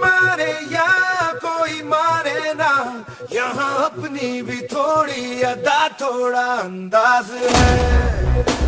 मारे या कोई मारे ना यहाँ अपनी भी थोड़ी अदा थोड़ा अंदाज है।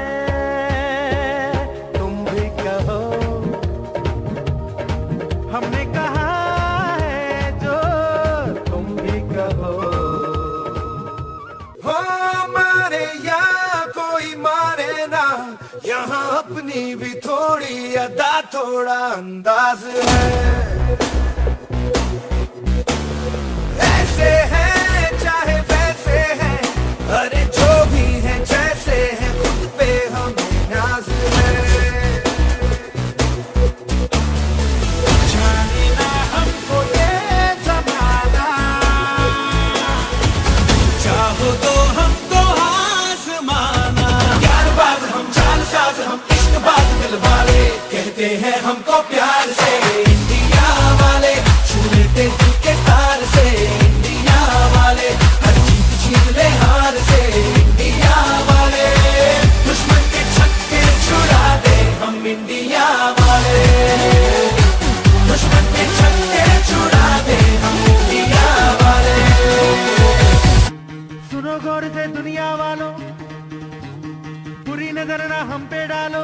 यहाँ अपनी भी थोड़ी अदा थोड़ा अंदाज है। हमको प्यार से। इंडिया वाले छू लेते दिल के तार से। इंडिया वाले, हर जीत जीत ले हार से। इंडिया वाले, दुश्मन के छक्के छुड़ा दे। हम इंडिया वाले, दुश्मन के छक्के छुड़ा दे। हम इंडिया वाले। सुनो गौर से दुनिया वालों बुरी नज़र ना हम पे डालो।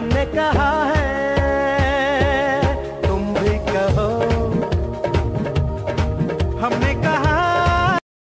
हमने कहा है